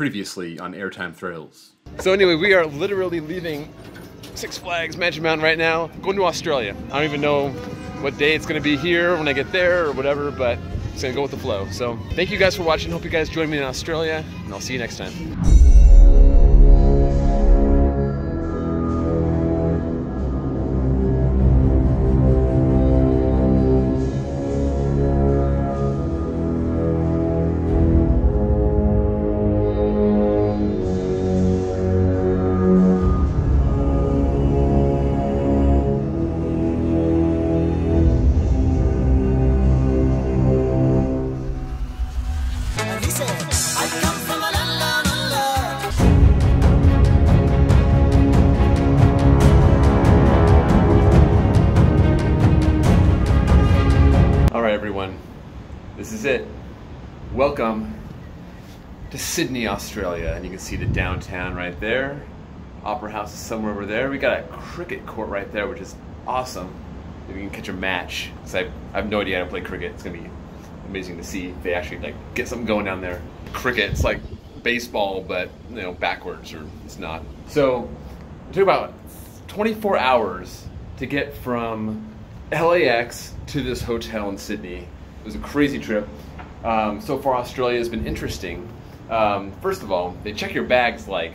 Previously on Airtime Thrills. So anyway, we are literally leaving Six Flags Magic Mountain right now, going to Australia. I don't even know what day it's gonna be here when I get there or whatever, but it's gonna go with the flow. So thank you guys for watching. Hope you guys join me in Australia, and I'll see you next time. Sydney, Australia, and you can see the downtown right there. Opera House is somewhere over there. We got a cricket court right there, which is awesome. Maybe you can catch a match. Cause I, I have no idea how to play cricket. It's gonna be amazing to see if they actually like get something going down there. Cricket, it's like baseball, but you know backwards, or it's not. So it took about 24 hours to get from LAX to this hotel in Sydney. It was a crazy trip. Um, so far, Australia has been interesting. Um, first of all, they check your bags like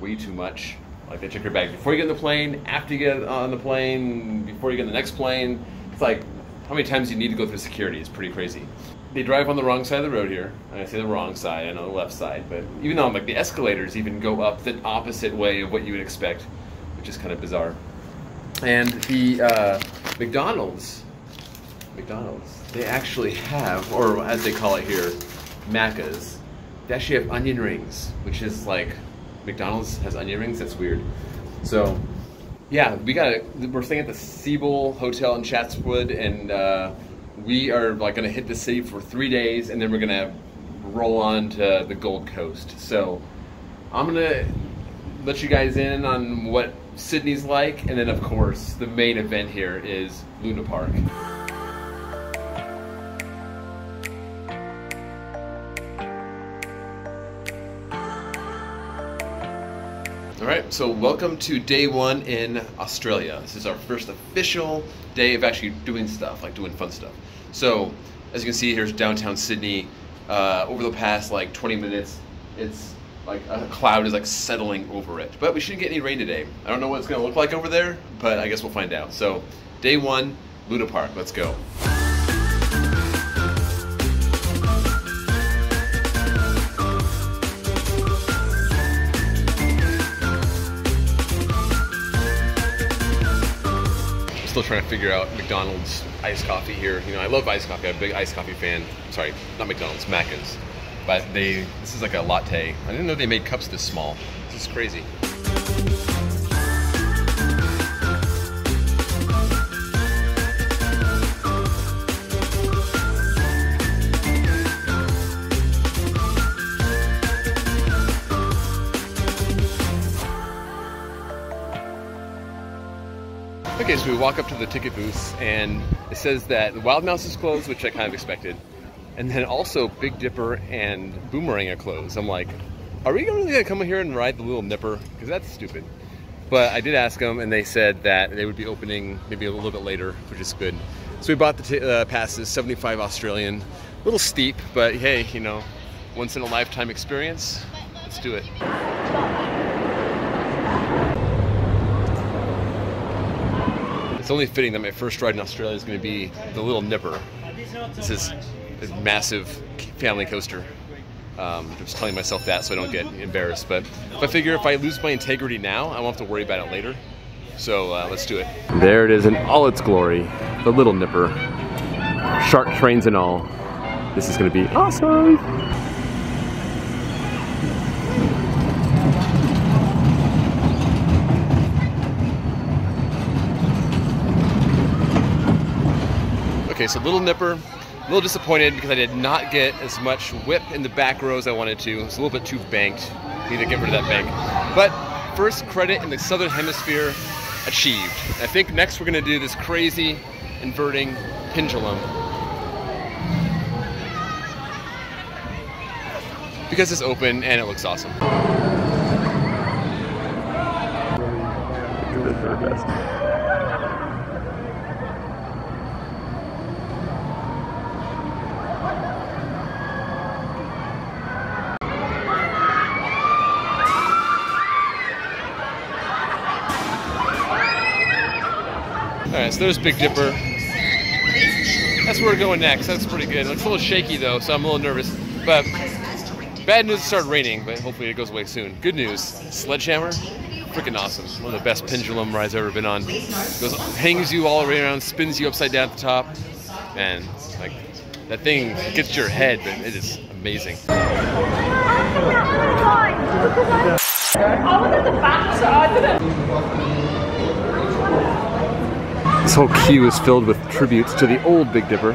way too much. Like they check your bags before you get in the plane, after you get on the plane, before you get in the next plane. It's like how many times you need to go through security is pretty crazy. They drive on the wrong side of the road here, and I say the wrong side, I know the left side, but even though I'm like the escalators even go up the opposite way of what you would expect, which is kind of bizarre. And the uh, McDonald's, McDonald's, they actually have, or as they call it here, Macca's. They actually have onion rings, which is like McDonald's has onion rings. That's weird. So, yeah, we got we're staying at the Sebel Hotel in Chatswood, and uh, we are like gonna hit the city for three days, and then we're gonna roll on to the Gold Coast. So, I'm gonna let you guys in on what Sydney's like, and then of course the main event here is Luna Park. So welcome to day one in Australia. This is our first official day of actually doing stuff, like doing fun stuff. So, as you can see, here's downtown Sydney. Uh, over the past like 20 minutes, it's like a cloud is like settling over it. But we shouldn't get any rain today. I don't know what it's gonna look like over there, but I guess we'll find out. So, day one, Luna Park. Let's go. Trying to figure out McDonald's iced coffee here. You know, I love iced coffee. I'm a big iced coffee fan. Sorry, not McDonald's, Macca's. But they, this is like a latte. I didn't know they made cups this small. This is crazy. So we walk up to the ticket booth, and it says that the Wild Mouse is closed, which I kind of expected, and then also Big Dipper and Boomerang are closed. I'm like, are we really gonna come here and ride the Little Nipper? Because that's stupid. But I did ask them, and they said that they would be opening maybe a little bit later, which is good. So we bought the uh, passes, 75 Australian, a little steep, but hey, you know, once in a lifetime experience. Let's do it. It's only fitting that my first ride in Australia is going to be the Little Nipper. This is a massive family coaster. Um, I'm just telling myself that so I don't get embarrassed. But if I figure if I lose my integrity now, I won't have to worry about it later. So uh, let's do it. There it is in all its glory, the Little Nipper. Shark trains and all. This is going to be awesome. Okay, so Little Nipper, a little disappointed because I did not get as much whip in the back row as I wanted to. It's a little bit too banked. Need to get rid of that bank. But first credit in the southern hemisphere achieved. I think next we're gonna do this crazy inverting pendulum. because it's open and it looks awesome. All right, so there's Big Dipper. That's where we're going next. That's pretty good. It's a little shaky though, so I'm a little nervous. But bad news, it started raining, but hopefully it goes away soon. Good news, Sledgehammer, freaking awesome. One of the best pendulum rides I've ever been on. Goes, hangs you all the way around, spins you upside down at the top, and like that thing gets your head, but it is amazing. I was at the back, so I didn't. This whole queue is filled with tributes to the old Big Dipper,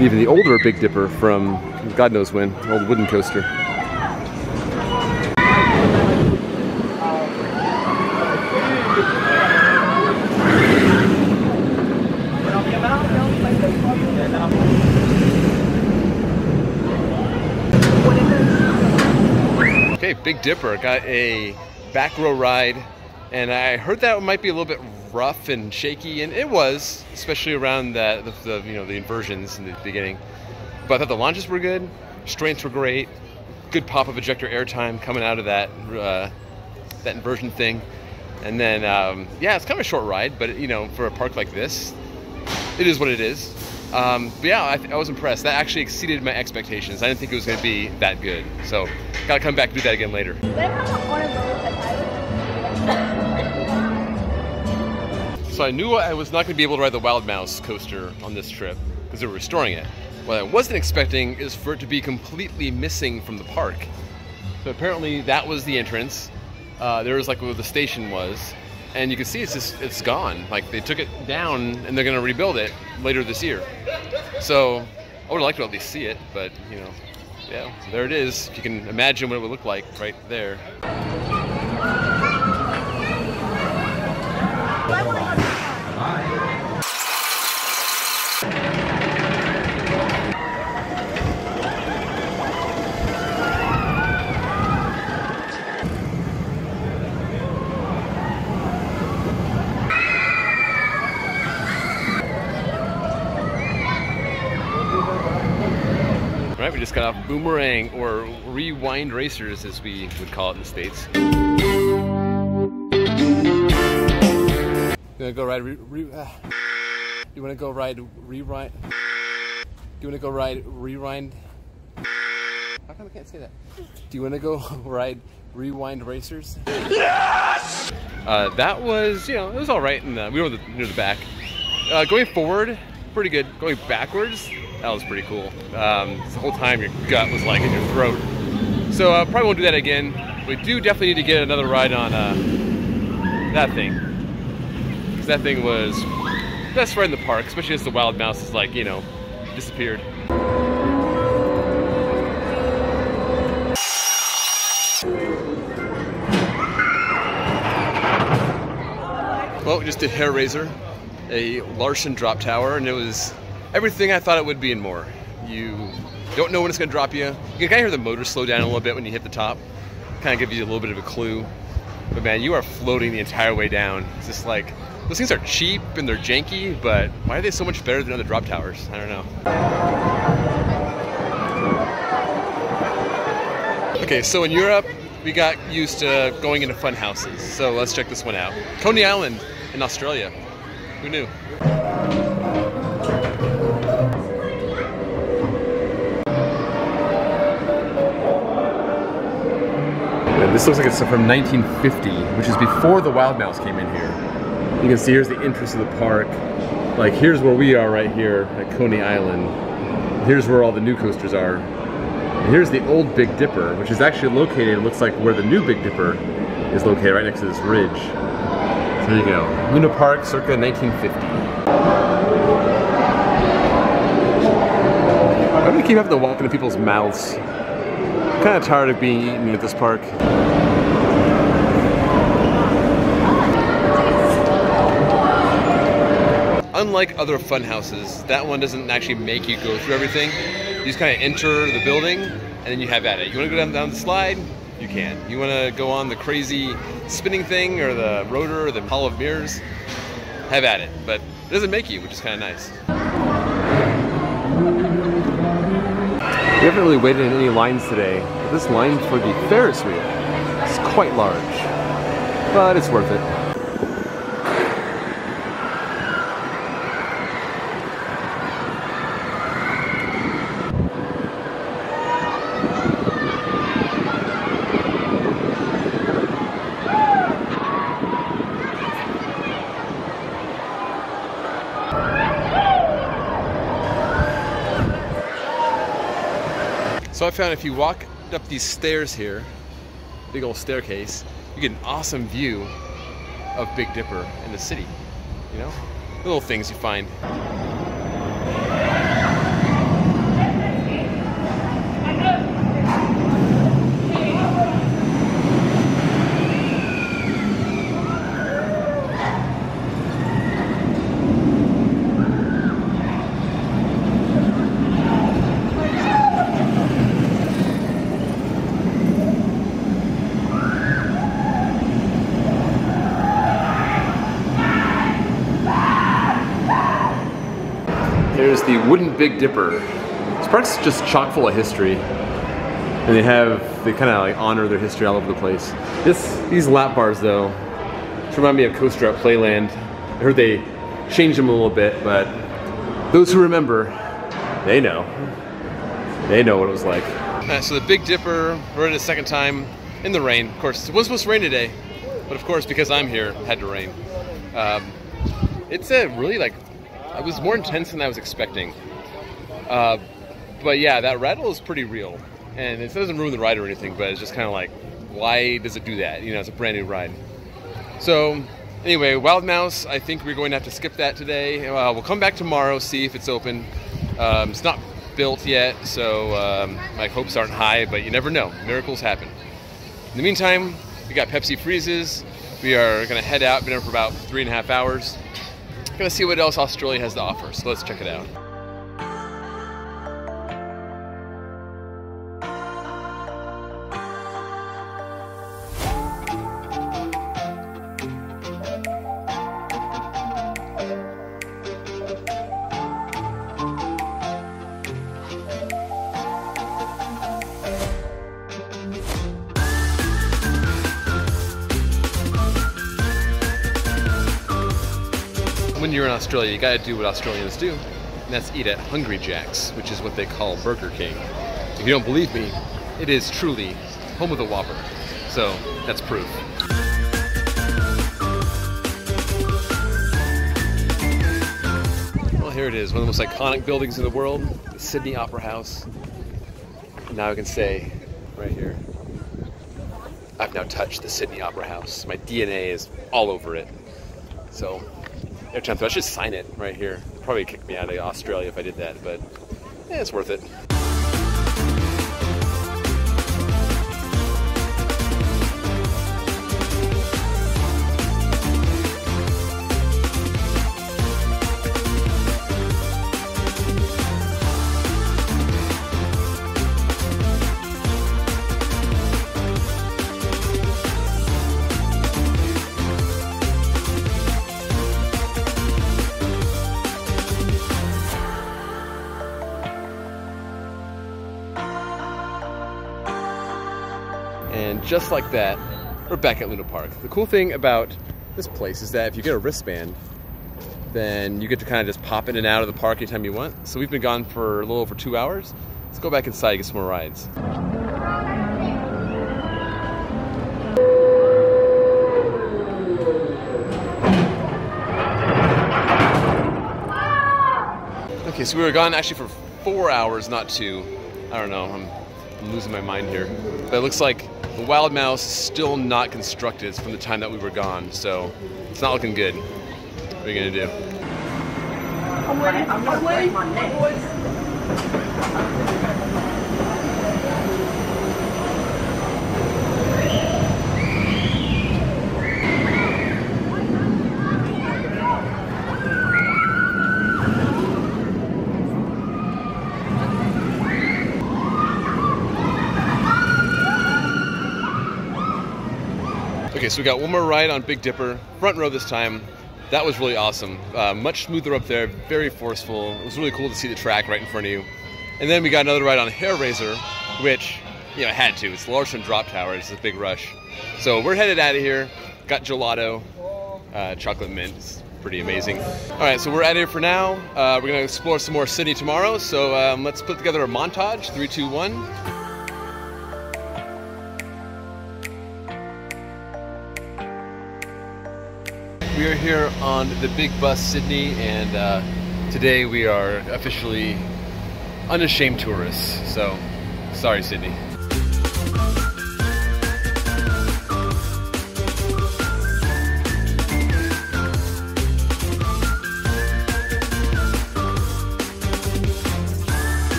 even the older Big Dipper from God knows when, old wooden coaster. Okay, Big Dipper got a back row ride, and I heard that might be a little bit rough and shaky, and it was, especially around the, the, you know the inversions in the beginning. But I thought the launches were good, strengths were great, good pop of ejector airtime coming out of that uh, that inversion thing, and then um, yeah, it's kind of a short ride, but you know for a park like this, it is what it is. Um, but yeah, I, I was impressed. That actually exceeded my expectations. I didn't think it was going to be that good. So, gotta come back and do that again later. So I knew I was not going to be able to ride the Wild Mouse coaster on this trip because they were restoring it. What I wasn't expecting is for it to be completely missing from the park. So apparently that was the entrance. Uh, there was like where the station was, and you can see it's just it's gone. Like they took it down and they're going to rebuild it later this year. So I would like to at least see it, but you know, yeah, there it is. You can imagine what it would look like right there. Just got off Boomerang or Rewind Racers, as we would call it in the States. You wanna go ride? Re, re, uh, you wanna go ride? Rewind? You wanna go ride? Rewind? How come I can't say that? Do you wanna go ride? Rewind Racers? Yes! Uh, that was, you know, it was all right, and uh, we were the, near the back. Uh, going forward, pretty good. Going backwards, that was pretty cool. Um, the whole time your gut was like in your throat. So uh, probably won't do that again. We do definitely need to get another ride on uh, that thing. Because that thing was best ride in the park, especially as the wild mouse is like, you know, disappeared. Well, we just did Hair Raiser, a Larson drop tower, and it was everything I thought it would be and more. You don't know when it's going to drop you. You can kind of hear the motor slow down a little bit when you hit the top. Kind of give you a little bit of a clue. But man, you are floating the entire way down. It's just like, those things are cheap and they're janky, but why are they so much better than other drop towers? I don't know. Okay, so in Europe, we got used to going into fun houses. So let's check this one out. Coney Island in Australia. Who knew? This looks like it's from 1950, which is before the Wild Mouse came in here. You can see here's the entrance of the park. Like here's where we are right here at Coney Island. Here's where all the new coasters are. And here's the old Big Dipper, which is actually located, it looks like where the new Big Dipper is located, right next to this ridge. So there you go. Luna Park, circa 1950. Why do we keep having to walk into people's mouths? Kind of tired of being eaten at this park. Unlike other fun houses, that one doesn't actually make you go through everything. You just kind of enter the building and then you have at it. You want to go down, down the slide? You can. You want to go on the crazy spinning thing or the rotor or the hall of mirrors? Have at it. But it doesn't make you, which is kind of nice. We haven't really waited in any lines today. This line for the Ferris wheel is quite large, but it's worth it. So I found if you walk up these stairs here, big old staircase, you get an awesome view of Big Dipper in the city. You know, little things you find. There's the wooden Big Dipper. This park's just chock full of history. And they have, they kind of like honor their history all over the place. This, these lap bars though, just remind me of Coaster at Playland. I heard they changed them a little bit, but those who remember, they know. They know what it was like. so the Big Dipper, we're in a second time in the rain. Of course, it was supposed to rain today, but of course, because I'm here, had to rain. Um, it's a really like it was more intense than I was expecting. Uh, but yeah, that rattle is pretty real, and it doesn't ruin the ride or anything. But it's just kind of like, why does it do that? You know, it's a brand new ride. So anyway, Wild Mouse. I think we're going to have to skip that today. Uh, we'll come back tomorrow, see if it's open. Um, it's not built yet, so um, my hopes aren't high. But you never know. Miracles happen. In the meantime, we got Pepsi freezes. We are going to head out. Been there for about three and a half hours. Gonna see what else Australia has to offer, so let's check it out. When you're in Australia, you gotta do what Australians do, and that's eat at Hungry Jack's, which is what they call Burger King. If you don't believe me, it is truly home of the Whopper. So that's proof. Well, here it is, one of the most iconic buildings in the world, the Sydney Opera House. Now I can say, right here, I've now touched the Sydney Opera House. My DNA is all over it. So Thrill. I should sign it right here. Probably kick me out of Australia if I did that, but yeah, it's worth it. Just like that, we're back at Luna Park. The cool thing about this place is that if you get a wristband, then you get to kind of just pop in and out of the park anytime you want. So we've been gone for a little over two hours. Let's go back inside and get some more rides. Okay, so we were gone actually for four hours, not two. I don't know, I'm, I'm losing my mind here. But it looks like the wild mouse is still not constructed It's from the time that we were gone, so it's not looking good. What are you gonna do? I'm waiting. I'm waiting. boys. Okay, so we got one more ride on Big Dipper, front row this time. That was really awesome. Uh, much smoother up there, very forceful. It was really cool to see the track right in front of you. And then we got another ride on Hair Raiser, which, you know, I had to. It's Larson Drop Tower. It's a big rush. So we're headed out of here. Got gelato, uh, chocolate mint. It's pretty amazing. All right, so we're out of here for now. Uh, we're going to explore some more city tomorrow. So um, let's put together a montage. Three, two, one. We are here on the big bus Sydney, and uh, today we are officially unashamed tourists. So, sorry, Sydney.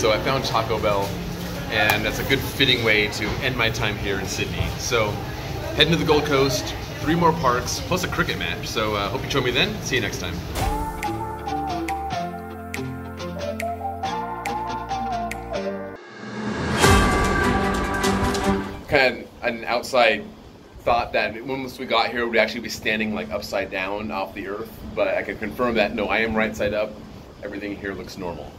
So I found Taco Bell, and that's a good fitting way to end my time here in Sydney. So, heading to the Gold Coast, three more parks, plus a cricket match. So, uh, hope you join me then. See you next time. Kind of an outside thought that once we got here, we'd actually be standing like upside down off the earth, but I can confirm that no, I am right side up. Everything here looks normal.